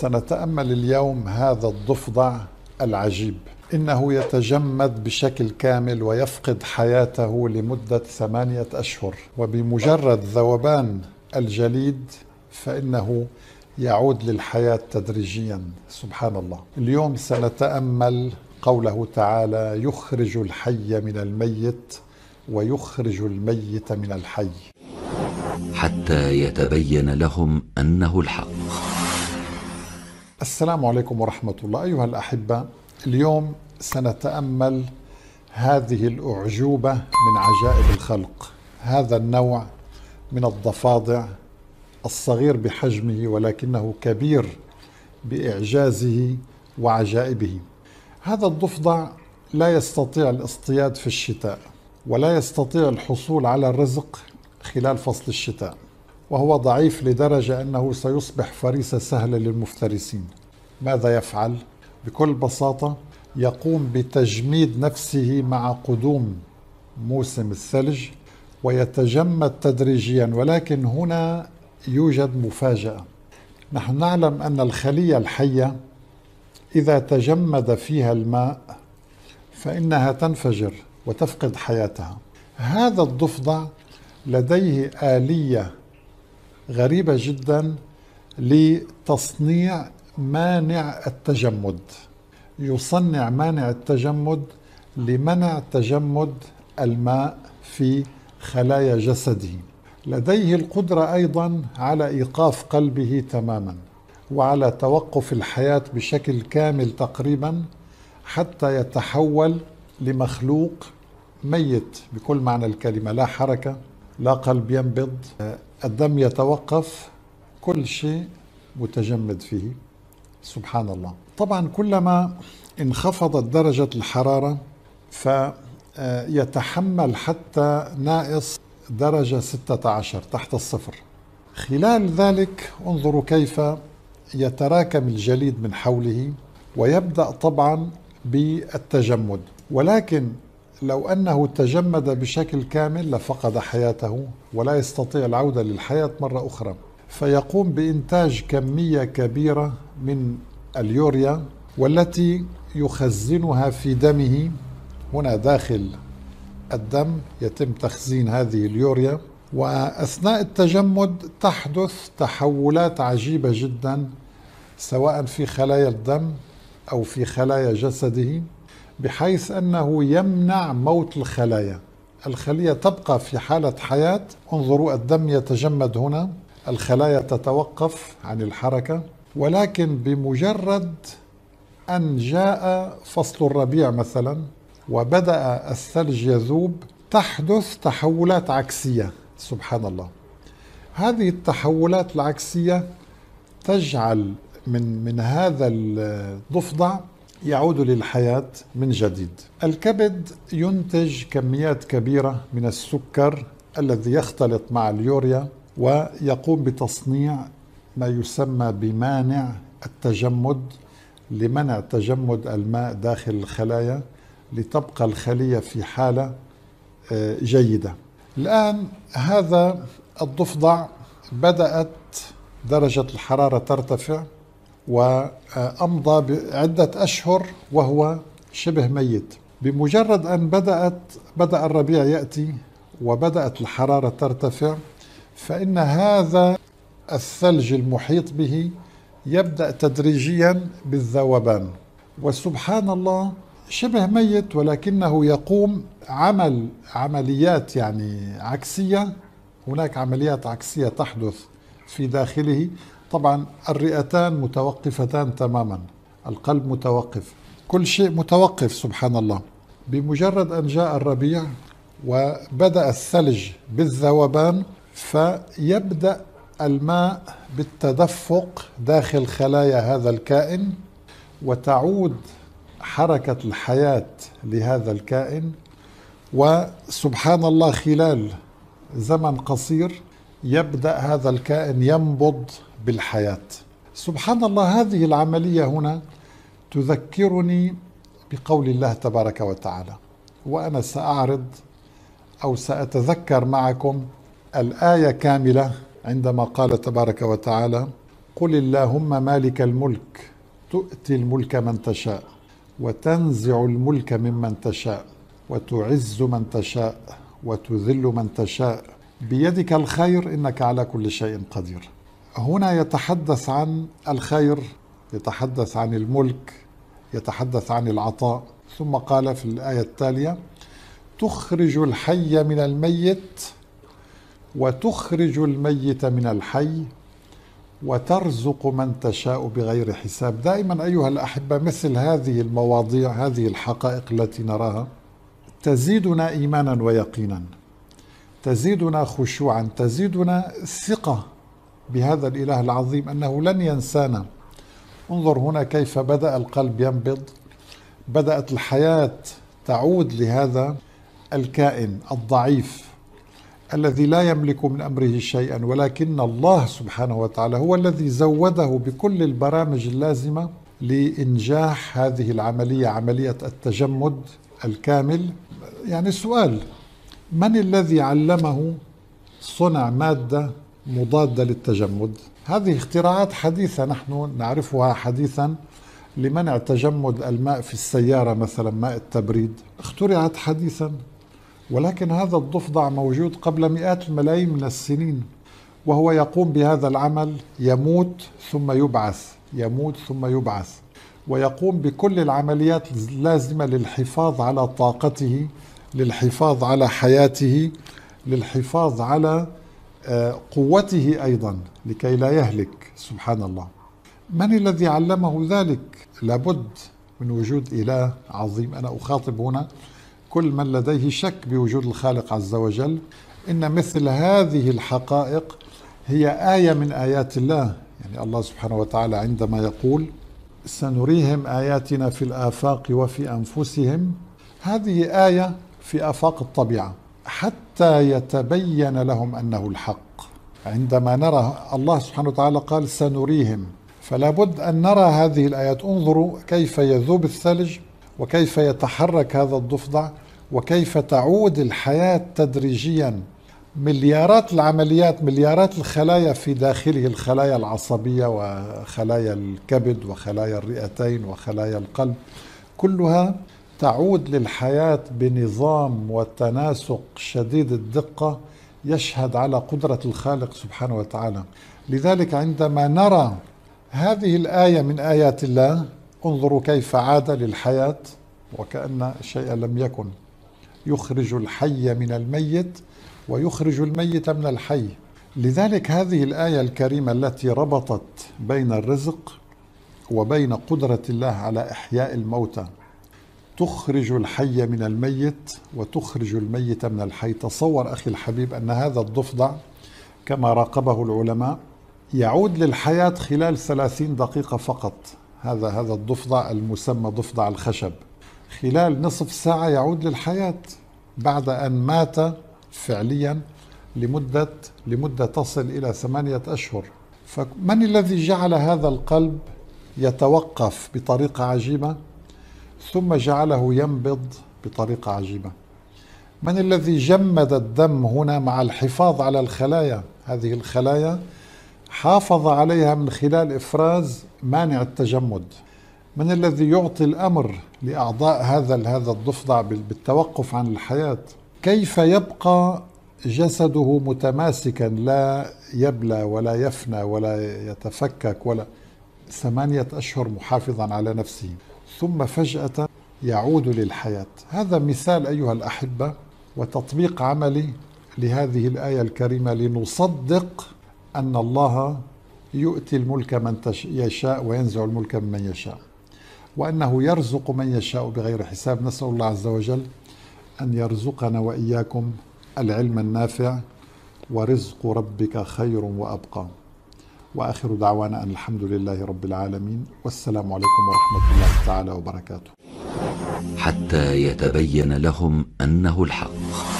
سنتأمل اليوم هذا الضفدع العجيب. إنه يتجمد بشكل كامل ويفقد حياته لمدة ثمانية أشهر. وبمجرد ذوبان الجليد فإنه يعود للحياة تدريجيا. سبحان الله. اليوم سنتأمل قوله تعالى يخرج الحي من الميت ويخرج الميت من الحي. حتى يتبين لهم أنه الحق. السلام عليكم ورحمة الله. أيها الأحبة اليوم سنتأمل هذه الأعجوبة من عجائب الخلق. هذا النوع من الضفادع الصغير بحجمه ولكنه كبير بإعجازه وعجائبه. هذا الضفدع لا يستطيع الاصطياد في الشتاء ولا يستطيع الحصول على الرزق خلال فصل الشتاء وهو ضعيف لدرجة أنه سيصبح فريسة سهلة للمفترسين. ماذا يفعل؟ بكل بساطة يقوم بتجميد نفسه مع قدوم موسم الثلج ويتجمد تدريجيا ولكن هنا يوجد مفاجأة. نحن نعلم أن الخلية الحية إذا تجمد فيها الماء فإنها تنفجر وتفقد حياتها. هذا الضفدع لديه آلية غريبة جدا لتصنيع مانع التجمد. يصنع مانع التجمد لمنع تجمد الماء في خلايا جسده. لديه القدرة أيضا على إيقاف قلبه تماما وعلى توقف الحياة بشكل كامل تقريبا حتى يتحول لمخلوق ميت. بكل معنى الكلمة لا حركة لا قلب ينبض. الدم يتوقف كل شيء متجمد فيه. سبحان الله. طبعا كلما انخفضت درجة الحرارة فيتحمل حتى ناقص درجة 16 تحت الصفر. خلال ذلك انظروا كيف يتراكم الجليد من حوله ويبدأ طبعا بالتجمد. ولكن لو أنه تجمد بشكل كامل لفقد حياته ولا يستطيع العودة للحياة مرة أخرى. فيقوم بإنتاج كمية كبيرة من اليوريا والتي يخزنها في دمه. هنا داخل الدم يتم تخزين هذه اليوريا. وأثناء التجمد تحدث تحولات عجيبة جدا سواء في خلايا الدم أو في خلايا جسده بحيث أنه يمنع موت الخلايا. الخلية تبقى في حالة حياة. انظروا الدم يتجمد هنا. الخلايا تتوقف عن الحركة ولكن بمجرد أن جاء فصل الربيع مثلا وبدأ الثلج يذوب تحدث تحولات عكسية. سبحان الله. هذه التحولات العكسية تجعل من من هذا الضفدع يعود للحياة من جديد. الكبد ينتج كميات كبيرة من السكر الذي يختلط مع اليوريا. ويقوم بتصنيع ما يسمى بمانع التجمد لمنع تجمد الماء داخل الخلايا لتبقى الخلية في حالة جيدة. الآن هذا الضفدع بدأت درجة الحرارة ترتفع وأمضى عدة أشهر وهو شبه ميت بمجرد أن بدأت بدأ الربيع يأتي وبدأت الحرارة ترتفع فإن هذا الثلج المحيط به يبدأ تدريجيا بالذوبان. وسبحان الله شبه ميت ولكنه يقوم عمل عمليات يعني عكسية. هناك عمليات عكسية تحدث في داخله. طبعا الرئتان متوقفتان تماما القلب متوقف. كل شيء متوقف سبحان الله. بمجرد أن جاء الربيع وبدأ الثلج بالذوبان فيبدأ الماء بالتدفق داخل خلايا هذا الكائن وتعود حركة الحياة لهذا الكائن. وسبحان الله خلال زمن قصير يبدأ هذا الكائن ينبض بالحياة. سبحان الله هذه العملية هنا تذكرني بقول الله تبارك وتعالى. وأنا سأعرض أو سأتذكر معكم الآية كاملة عندما قال تبارك وتعالى قل اللهم مالك الملك تؤتي الملك من تشاء وتنزع الملك ممن تشاء وتعز من تشاء وتذل من تشاء بيدك الخير إنك على كل شيء قدير هنا يتحدث عن الخير يتحدث عن الملك يتحدث عن العطاء ثم قال في الآية التالية تخرج الحي من الميت وتخرج الميت من الحي وترزق من تشاء بغير حساب. دائما أيها الأحبة مثل هذه المواضيع هذه الحقائق التي نراها تزيدنا ايمانا ويقينا تزيدنا خشوعا تزيدنا ثقة بهذا الإله العظيم أنه لن ينسانا. انظر هنا كيف بدأ القلب ينبض بدأت الحياة تعود لهذا الكائن الضعيف الذي لا يملك من أمره شيئا ولكن الله سبحانه وتعالى هو الذي زوده بكل البرامج اللازمة لإنجاح هذه العملية عملية التجمد الكامل. يعني سؤال من الذي علمه صنع مادة مضادة للتجمد؟ هذه اختراعات حديثة نحن نعرفها حديثا لمنع تجمد الماء في السيارة مثلا ماء التبريد. اخترعت حديثا. ولكن هذا الضفدع موجود قبل مئات الملايين من السنين وهو يقوم بهذا العمل يموت ثم يبعث يموت ثم يبعث ويقوم بكل العمليات اللازمة للحفاظ على طاقته للحفاظ على حياته للحفاظ على آه، قوته أيضا لكي لا يهلك سبحان الله. من الذي علمه ذلك؟ لابد من وجود إله عظيم. أنا أخاطب هنا كل من لديه شك بوجود الخالق عز وجل إن مثل هذه الحقائق هي آية من آيات الله. يعني الله سبحانه وتعالى عندما يقول سنريهم آياتنا في الآفاق وفي أنفسهم. هذه آية في آفاق الطبيعة حتى يتبين لهم أنه الحق. عندما نرى الله سبحانه وتعالى قال سنريهم. فلا بد أن نرى هذه الآيات. انظروا كيف يذوب الثلج. وكيف يتحرك هذا الضفدع وكيف تعود الحياة تدريجيا. مليارات العمليات مليارات الخلايا في داخله الخلايا العصبية وخلايا الكبد وخلايا الرئتين وخلايا القلب. كلها تعود للحياة بنظام وتناسق شديد الدقة يشهد على قدرة الخالق سبحانه وتعالى. لذلك عندما نرى هذه الآية من آيات الله انظروا كيف عاد للحياة وكأن شيئا لم يكن. يخرج الحي من الميت ويخرج الميت من الحي. لذلك هذه الآية الكريمة التي ربطت بين الرزق وبين قدرة الله على إحياء الموتى. تخرج الحي من الميت وتخرج الميت من الحي. تصور أخي الحبيب أن هذا الضفدع كما راقبه العلماء يعود للحياة خلال ثلاثين دقيقة فقط. هذا هذا الضفدع المسمى ضفدع الخشب. خلال نصف ساعة يعود للحياة بعد أن مات فعليا لمدة لمدة تصل إلى ثمانية أشهر. فمن الذي جعل هذا القلب يتوقف بطريقة عجيبة؟ ثم جعله ينبض بطريقة عجيبة. من الذي جمد الدم هنا مع الحفاظ على الخلايا؟ هذه الخلايا حافظ عليها من خلال إفراز مانع التجمد من الذي يعطي الأمر لأعضاء هذا هذا الضفدع بالتوقف عن الحياة. كيف يبقى جسده متماسكا لا يبلى ولا يفنى ولا يتفكك ولا ثمانية أشهر محافظا على نفسه ثم فجأة يعود للحياة. هذا مثال أيها الأحبة وتطبيق عملي لهذه الآية الكريمة لنصدق أن الله يؤتي الملك من يشاء وينزع الملك ممن يشاء. وأنه يرزق من يشاء بغير حساب. نسأل الله عز وجل أن يرزقنا وإياكم العلم النافع ورزق ربك خير وأبقى. وآخر دعوانا أن الحمد لله رب العالمين. والسلام عليكم ورحمة الله تعالى وبركاته. حتى يتبين لهم أنه الحق.